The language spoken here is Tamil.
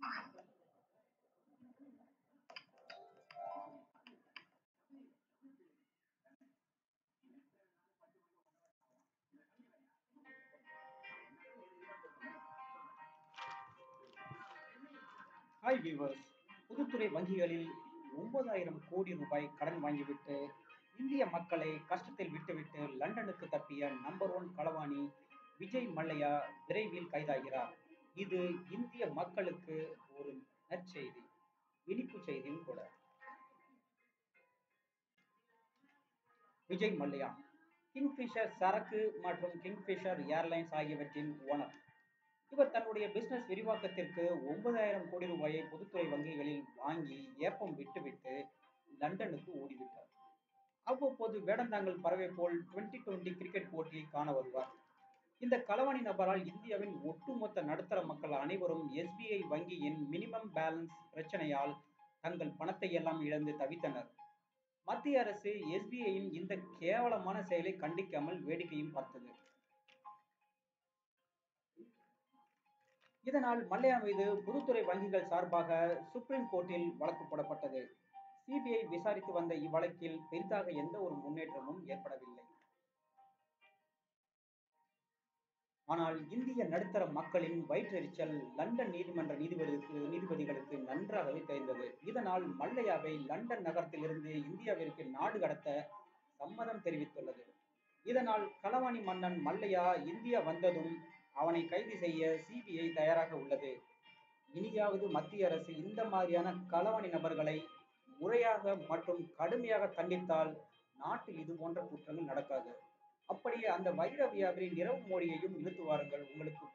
ஹாய் வீவர்ஸ் பொதுத்துறை வங்கிகளில் ஒன்பதாயிரம் கோடி ரூபாய் கடன் வாங்கிவிட்டு இந்திய மக்களை கஷ்டத்தில் விட்டுவிட்டு லண்டனுக்கு தப்பிய நம்பர் ஒன் களவாணி விஜய் மல்லையா விரைவில் கைதாகிறார். இது இந்திய மக்களுக்கு ஒரு நற்செய்தி இனிப்பு செய்தியும் கூட. விஜய் மல்லையா கிங்ஃபிஷர் சரக்கு மற்றும் கிங்ஃபிஷர் ஏர்லைன்ஸ் ஆகியவற்றின் ஓனர். இவர் தன்னுடைய பிசினஸ் விரிவாக்கத்திற்கு ஒன்பதாயிரம் கோடி ரூபாயை பொதுத்துறை வங்கிகளில் வாங்கி ஏப்பம் விட்டுவிட்டு லண்டனுக்கு ஓடிவிட்டார். அவ்வப்போது வேடந்தாங்கல் பறவை போல் டுவெண்டி டுவெண்டி கிரிக்கெட் போட்டியை காண வருவார். இந்த களவாணி நபரால் இந்தியாவின் ஒட்டுமொத்த நடுத்தர மக்கள் அனைவரும் எஸ்பிஐ வங்கியின் மினிமம் பேலன்ஸ் பிரச்சனையால் தங்கள் பணத்தை எல்லாம் இழந்து தவித்தனர். மத்திய அரசு எஸ்பிஐயின் இந்த கேவலமான செயலை கண்டிக்காமல் வேடிக்கையும் பார்த்தது. இதனால் மல்லையா மீது பொதுத்துறை வங்கிகள் சார்பாக சுப்ரீம் கோர்ட்டில் வழக்கு போடப்பட்டது. சிபிஐ விசாரித்து வந்த இவ்வழக்கில் பெரிதாக எந்த ஒரு முன்னேற்றமும் ஏற்படவில்லை. ஆனால் இந்திய நடுத்தர மக்களின் வயிற்றெரிச்சல் லண்டன் நீதிமன்ற நீதிபதிக்கு நீதிபதிகளுக்கு நன்றாகவே தெரிந்தது. இதனால் மல்லையாவை லண்டன் நகரத்திலிருந்து இந்தியாவிற்கு நாடு கடத்த சம்மதம் தெரிவித்துள்ளது. இதனால் களவாணி மன்னன் மல்லையா இந்தியா வந்ததும் அவனை கைது செய்ய சிபிஐ தயாராக உள்ளது. இனியாவது மத்திய அரசு இந்த மாதிரியான களவாணி நபர்களை முறையாக மற்றும் கடுமையாக தண்டித்தால் நாட்டில் இது போன்ற குற்றங்கள் நடக்காது. அப்படியே அந்த வைர வியாபாரி நிரவ் மோடியையும் இழுத்து வாருங்கள். உங்களுக்கு